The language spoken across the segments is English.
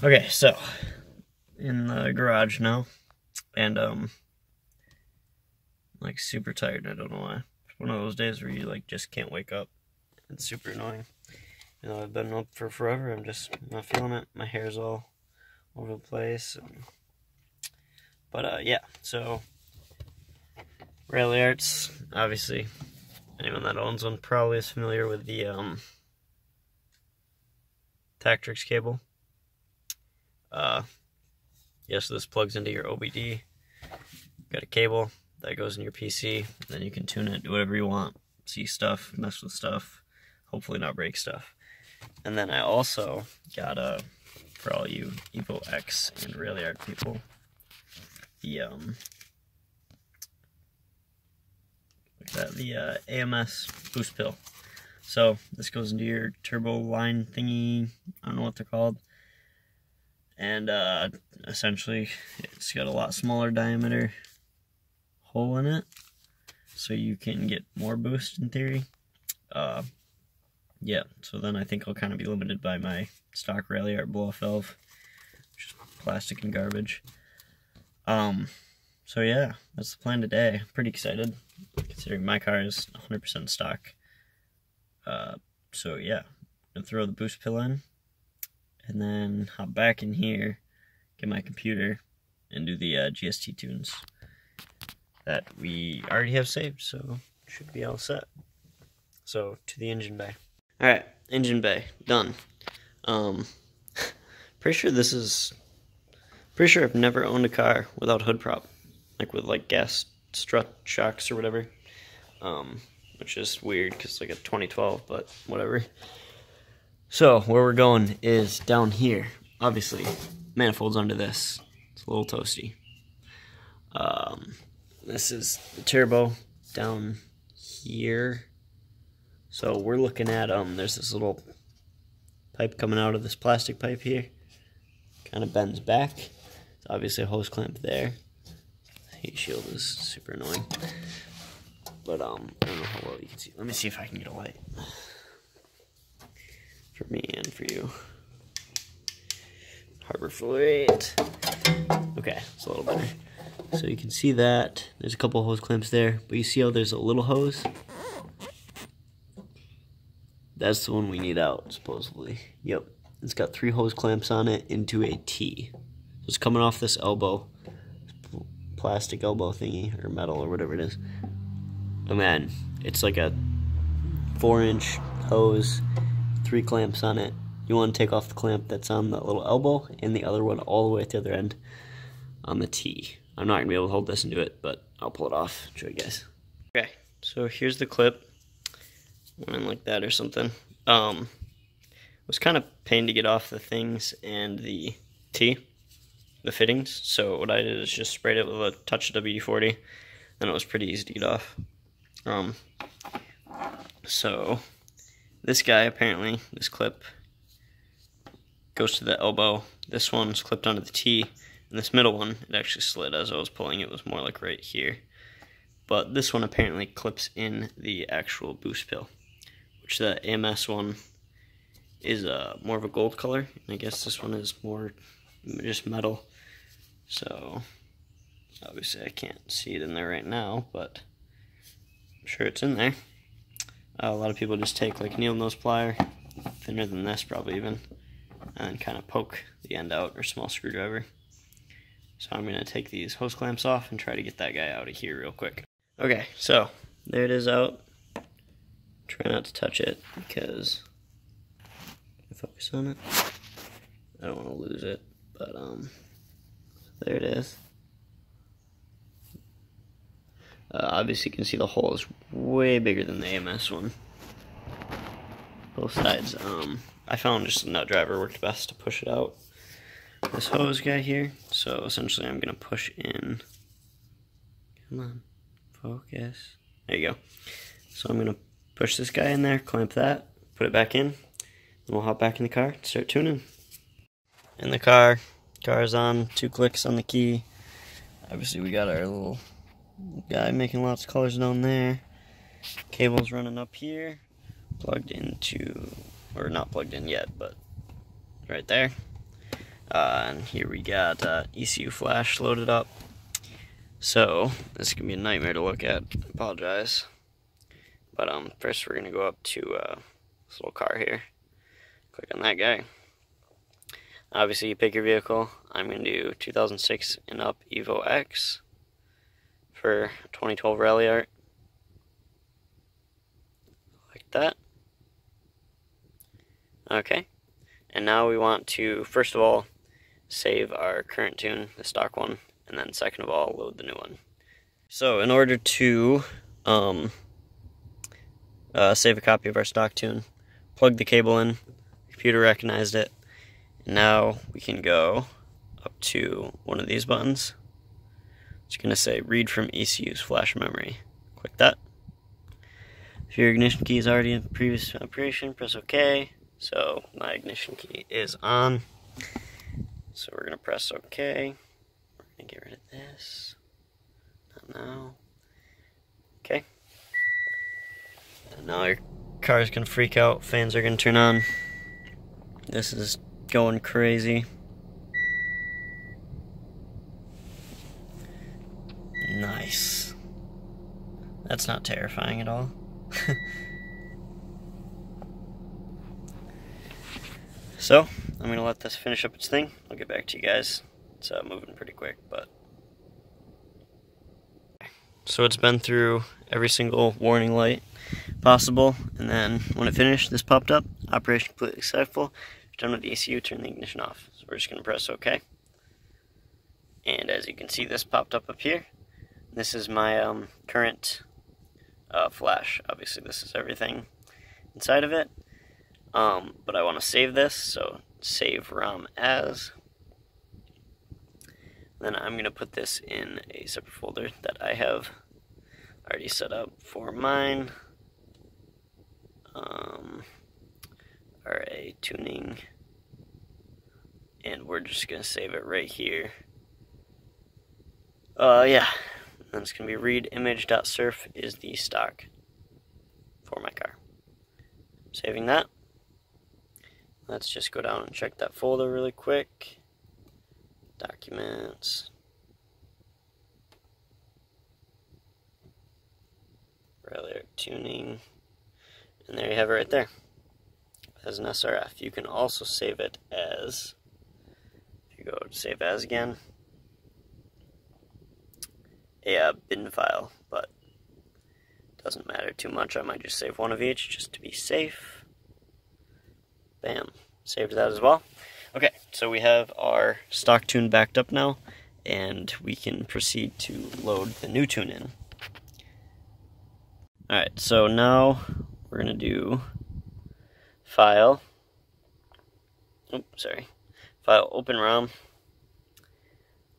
Okay, so in the garage now, and um, like super tired. I don't know why. One of those days where you like just can't wake up. It's super annoying. You know, I've been up for forever. I'm just not feeling it. My hair's all over the place. And... But uh, yeah. So Ralliarts, obviously, anyone that owns one probably is familiar with the um, Tactrix cable. Uh, yes, this plugs into your OBD. Got a cable that goes in your PC. Then you can tune it, do whatever you want. See stuff, mess with stuff, hopefully not break stuff. And then I also got a, for all you Evo X and Ralliart people, the um, that the uh, AMS boost pill. So this goes into your turbo line thingy. I don't know what they're called and uh, essentially it's got a lot smaller diameter hole in it so you can get more boost in theory. Uh, yeah so then I think I'll kind of be limited by my stock Ralliart blow off valve which is plastic and garbage. Um so yeah that's the plan today. Pretty excited considering my car is 100% stock. Uh, so yeah gonna throw the boost pill in and then hop back in here, get my computer, and do the uh, GST tunes that we already have saved, so should be all set. So, to the engine bay. Alright, engine bay, done. Um, pretty sure this is, pretty sure I've never owned a car without hood prop, like with like gas strut shocks or whatever. Um, which is weird because like a 2012, but whatever. So, where we're going is down here. Obviously, manifolds under this. It's a little toasty. Um, this is the turbo down here. So we're looking at, um, there's this little pipe coming out of this plastic pipe here. Kind of bends back. It's obviously a hose clamp there. heat shield is super annoying. But, um, I don't know how well you can see. Let me see if I can get a light for me and for you. Harbor Freight. Okay, it's a little better. So you can see that. There's a couple hose clamps there, but you see how there's a little hose? That's the one we need out, supposedly. Yep. It's got three hose clamps on it into a T. So it's coming off this elbow, plastic elbow thingy, or metal, or whatever it is. Oh, and then it's like a four inch hose three clamps on it. You want to take off the clamp that's on the little elbow and the other one all the way at the other end on the T. I'm not going to be able to hold this and do it, but I'll pull it off show you guys. Okay, so here's the clip. Went like that or something. Um, it was kind of pain to get off the things and the T, the fittings. So what I did is just sprayed it with a touch of WD-40, and it was pretty easy to get off. Um, so this guy, apparently, this clip goes to the elbow. This one's clipped onto the T. And this middle one, it actually slid as I was pulling. It was more like right here. But this one apparently clips in the actual boost pill. Which the AMS one is uh, more of a gold color. And I guess this one is more just metal. So, obviously I can't see it in there right now, but I'm sure it's in there. Uh, a lot of people just take like needle nose plier, thinner than this probably even, and kind of poke the end out or small screwdriver. So I'm going to take these hose clamps off and try to get that guy out of here real quick. Okay, so there it is out. Try not to touch it because focus on it. I don't want to lose it, but um, there it is. Uh, obviously, you can see the hole is way bigger than the AMS one. Both sides. Um, I found just a nut driver worked best to push it out. This hose guy here. So essentially, I'm gonna push in. Come on, focus. There you go. So I'm gonna push this guy in there, clamp that, put it back in, and we'll hop back in the car, and start tuning. In the car, car's on. Two clicks on the key. Obviously, we got our little Guy making lots of colors down there. Cables running up here. Plugged into, or not plugged in yet, but right there. Uh, and here we got uh, EcuFlash loaded up. So, this to be a nightmare to look at. I apologize. But um, first we're going to go up to uh, this little car here. Click on that guy. Obviously, you pick your vehicle. I'm going to do 2006 and up Evo X for 2012 Ralliart. Like that. Okay. And now we want to, first of all, save our current tune, the stock one, and then second of all, load the new one. So in order to um, uh, save a copy of our stock tune, plug the cable in, computer recognized it, and now we can go up to one of these buttons. It's going to say read from ECU's flash memory. Click that. If your ignition key is already in previous operation, press OK. So my ignition key is on. So we're going to press OK. We're going to get rid of this. Not now. Okay. And now your car is going to freak out. Fans are going to turn on. This is going crazy. That's not terrifying at all. So, I'm going to let this finish up its thing. I'll get back to you guys. It's uh, moving pretty quick, but... So it's been through every single warning light possible, and then when it finished, this popped up. Operation completely successful. Done with the ECU, turn the ignition off. So we're just going to press OK. And as you can see, this popped up up here. This is my um, current uh, flash. Obviously, this is everything inside of it. Um, but I want to save this, so save ROM as. Then I'm going to put this in a separate folder that I have already set up for mine. Um, RA tuning. And we're just going to save it right here. Uh, yeah. And it's going to be read image.surf is the stock for my car. Saving that. Let's just go down and check that folder really quick. Documents. Ralliart tuning. And there you have it right there. As an SRF. You can also save it as, if you go to save as again, a bin file, but doesn't matter too much. I might just save one of each just to be safe. Bam. Saved that as well. Okay, so we have our stock tune backed up now, and we can proceed to load the new tune in. Alright, so now we're going to do File. Oh, sorry. File Open ROM.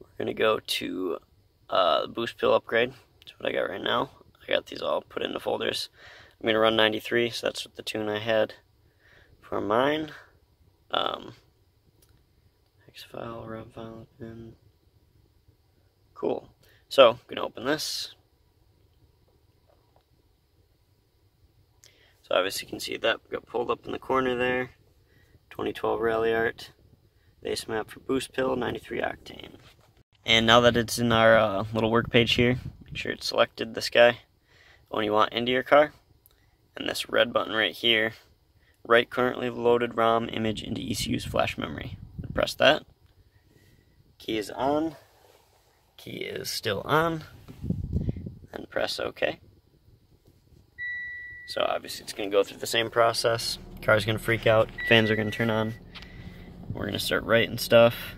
We're going to go to uh, the Boost Pill upgrade. That's what I got right now. I got these all put into folders. I'm going to run 93, so that's what the tune I had for mine. Um, X file, rev file, pin. Cool. So, I'm going to open this. So obviously you can see that got pulled up in the corner there. 2012 Ralliart. Base map for Boost Pill, 93 octane. And now that it's in our uh, little work page here, make sure it's selected this guy. When you want into your car. And this red button right here Write currently loaded ROM image into ECU's flash memory. Press that. Key is on. Key is still on. And press OK. So obviously it's going to go through the same process. Car's going to freak out. Fans are going to turn on. We're going to start writing stuff.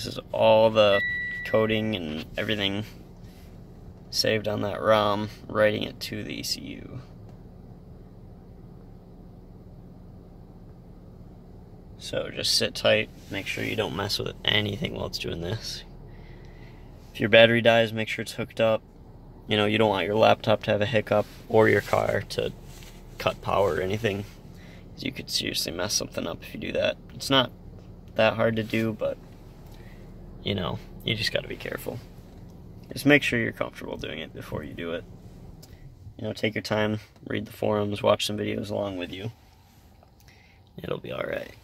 This is all the coding and everything saved on that ROM, writing it to the ECU. So just sit tight, make sure you don't mess with anything while it's doing this. If your battery dies, make sure it's hooked up. You know, you don't want your laptop to have a hiccup or your car to cut power or anything. You could seriously mess something up if you do that. It's not that hard to do, but you know, you just got to be careful. Just make sure you're comfortable doing it before you do it. You know, take your time, read the forums, watch some videos along with you. it'll be all right.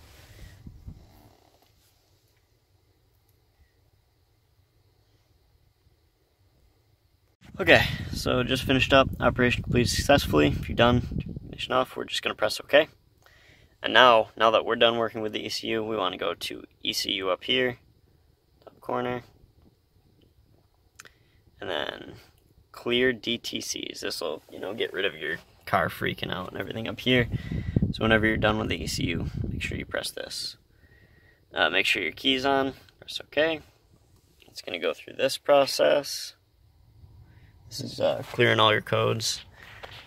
Okay, so just finished up. Operation completed successfully. If you're done, finish off, we're just gonna press OK. And now, now that we're done working with the ECU, we want to go to ECU up here, corner, and then clear DTCs. This will, you know, get rid of your car freaking out and everything up here. So whenever you're done with the ECU, make sure you press this. Uh, make sure your key's on, press OK. It's going to go through this process. This is uh, clearing all your codes,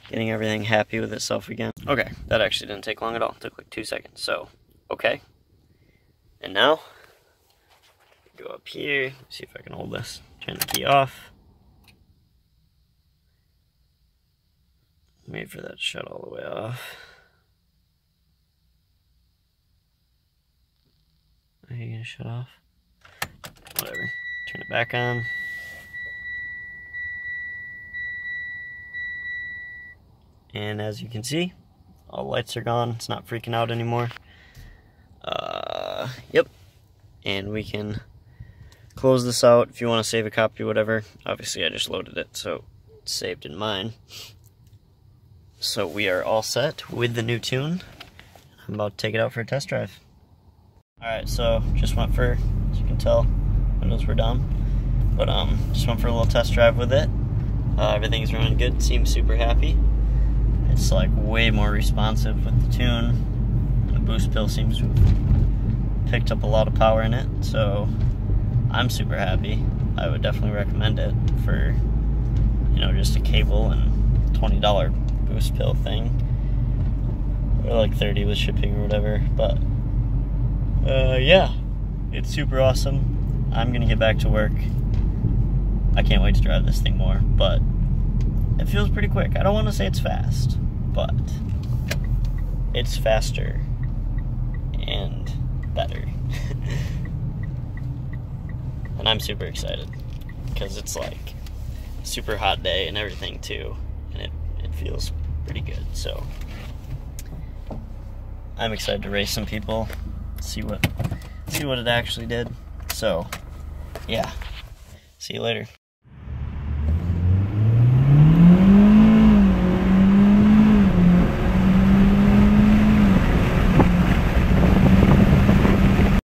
getting everything happy with itself again. Okay, that actually didn't take long at all. It took like two seconds. So, okay. And now, go up here, see if I can hold this, turn the key off. Wait for that shut all the way off. Are you gonna shut off? Whatever. Turn it back on. And as you can see, all lights are gone. It's not freaking out anymore. Uh, yep. And we can close this out if you want to save a copy, whatever. Obviously, I just loaded it, so it's saved in mine. So we are all set with the new tune. I'm about to take it out for a test drive. Alright, so just went for, as you can tell, windows were down. But um, just went for a little test drive with it. Uh, everything's running good, seems super happy. It's like way more responsive with the tune. The boost pill seems to have picked up a lot of power in it, so I'm super happy. I would definitely recommend it for, you know, just a cable and $20 boost pill thing. Or like 30 with shipping or whatever, but uh, yeah, it's super awesome. I'm gonna get back to work. I can't wait to drive this thing more, but it feels pretty quick. I don't want to say it's fast, but it's faster and better. and I'm super excited because it's like super hot day and everything too, and it, it feels pretty good. So I'm excited to race some people, see what see what it actually did. So yeah, see you later.